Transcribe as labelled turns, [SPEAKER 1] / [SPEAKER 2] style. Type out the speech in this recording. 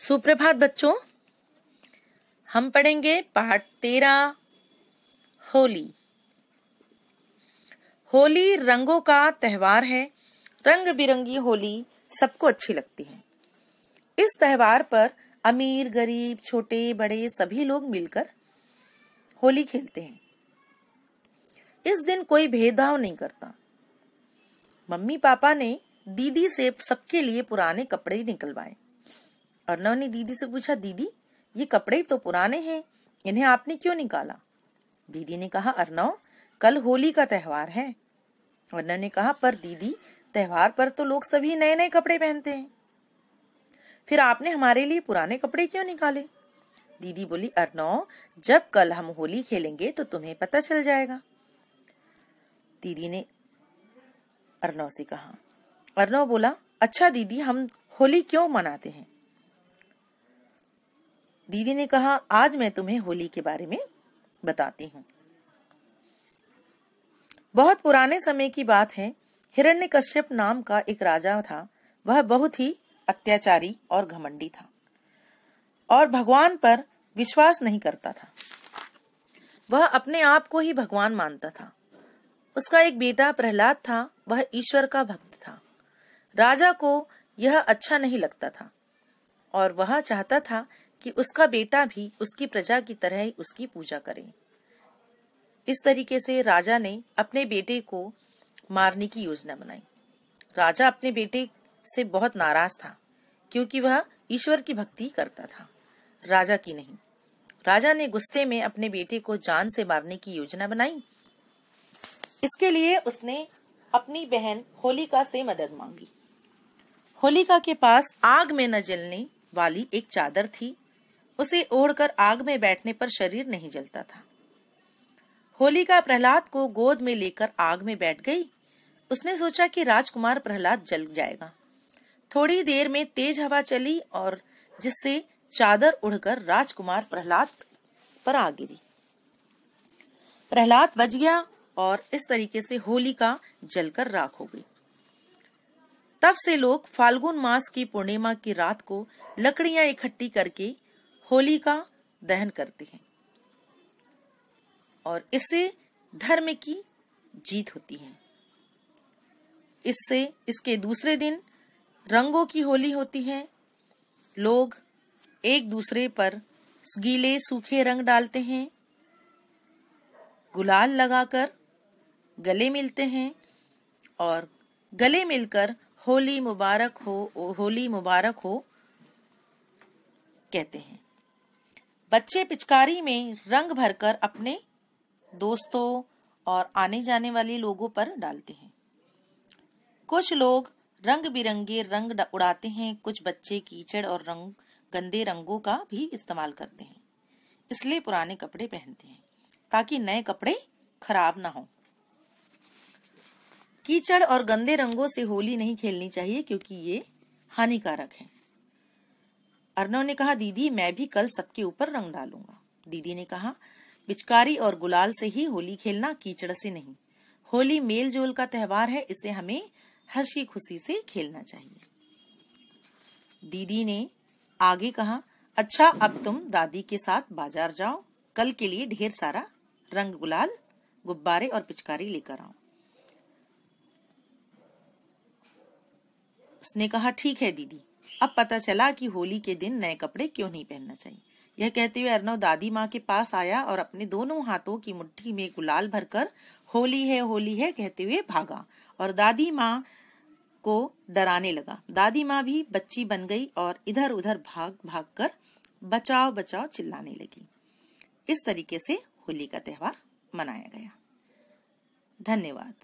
[SPEAKER 1] सुप्रभात बच्चों। हम पढ़ेंगे पाठ तेरा, होली। होली रंगों का त्योहार है। रंग बिरंगी होली सबको अच्छी लगती है। इस त्योहार पर अमीर, गरीब, छोटे, बड़े सभी लोग मिलकर होली खेलते हैं। इस दिन कोई भेदभाव नहीं करता। मम्मी पापा ने दीदी से सबके लिए पुराने कपड़े निकलवाए। अर्नव ने दीदी से पूछा, दीदी, ये कपड़े तो पुराने हैं, इन्हें आपने क्यों निकाला? दीदी ने कहा, अर्नव, कल होली का त्योहार है। अर्नव ने कहा, पर दीदी, त्योहार पर तो लोग सभी नए नए कपड़े पहनते हैं। फिर आपने हमारे लिए पुराने कपड़े क्यों निकाले? दीदी बोली, अर्नव, जब कल हम होली खेलेंगे तो तुम्हें पता चल जाएगा। दीदी ने अर्नव से कहा। अर्नव बोला अच्छा दीदी, हम होली क्यों मनाते हैं? दीदी ने कहा, आज मैं तुम्हें होली के बारे में बताती हूँ। बहुत पुराने समय की बात है। हिरण्य कश्यप नाम का एक राजा था। वह बहुत ही अत्याचारी और घमंडी था और भगवान पर विश्वास नहीं करता था। वह अपने आप को ही भगवान मानता था। उसका एक बेटा प्रहलाद था। वह ईश्वर का भक्त था। राजा को यह अच्छा नहीं लगता था और वह चाहता था कि उसका बेटा भी उसकी प्रजा की तरह ही उसकी पूजा करे। इस तरीके से राजा ने अपने बेटे को मारने की योजना बनाई। राजा अपने बेटे से बहुत नाराज़ था, क्योंकि वह ईश्वर की भक्ति करता था। राजा की नहीं। राजा ने गुस्से में अपने बेटे को जान से मारने की योजना बनाई। इसके लिए उसने अपनी बहन होलिका से मदद मांगी। होलिका के पास आग में न जलने वाली एक चादर थी। उसे ओढ़कर आग में बैठने पर शरीर नहीं जलता था। होलिका प्रहलाद को गोद में लेकर आग में बैठ गई। उसने सोचा कि राजकुमार प्रहलाद जल जाएगा। थोड़ी देर में तेज हवा चली और जिससे चादर उड़कर राजकुमार प्रहलाद पर आ गिरी। प्रहलाद बच गया और इस तरीके से होलिका जलकर राख हो गई। तब से लोग फाल्गुन मास की पूर्णिमा की रात को लकड़ियाँ इकट्ठी करके होली का दहन करते हैं। और इससे धर्म की जीत होती है। इससे इसके दूसरे दिन रंगों की होली होती है। लोग एक दूसरे पर गीले सूखे रंग डालते हैं। गुलाल लगाकर गले मिलते हैं और गले मिलकर होली मुबारक हो, होली मुबारक हो कहते हैं। बच्चे पिचकारी में रंग भरकर अपने दोस्तों और आने जाने वाले लोगों पर डालते हैं। कुछ लोग रंग बिरंगे रंग उड़ाते हैं, कुछ बच्चे कीचड़ और रंग, गंदे रंगों का भी इस्तेमाल करते हैं, इसलिए पुराने कपड़े पहनते हैं, ताकि नए कपड़े खराब ना हो। कीचड़ और गंदे रंगों से होली नहीं खेलनी चाहिए, क्योंकि ये हानिकारक है। अर्नव ने कहा, दीदी, मैं भी कल सबके ऊपर रंग डालूँगा। दीदी ने कहा पिचकारी और गुलाल से ही होली खेलना कीचड़ से नहीं। होली मेल जोल का त्योहार है, इसे हमें हँसी खुशी से खेलना चाहिए। दीदी ने आगे कहा अच्छा अब तुम दादी के साथ बाज़ार जाओ। कल के लिए ढेर सारा रंग गुलाल, गुब्बारे और पिचकारी लेकर आओ। उसने कहा, ठीक है दीदी अब पता चला कि होली के दिन नए कपड़े क्यों नहीं पहनना चाहिए। यह कहते हुए अर्नव दादी माँ के पास आया और अपने दोनों हाथों की मुट्ठी में गुलाल भरकर, होली है होली है कहते हुए भागा और दादी माँ को डराने लगा। दादी माँ भी बच्ची बन गई और इधर उधर भाग भाग कर बचाओ बचाओ चिल्लाने लगी। इस तरीके से होली का त्योहार मनाया गया। धन्यवाद।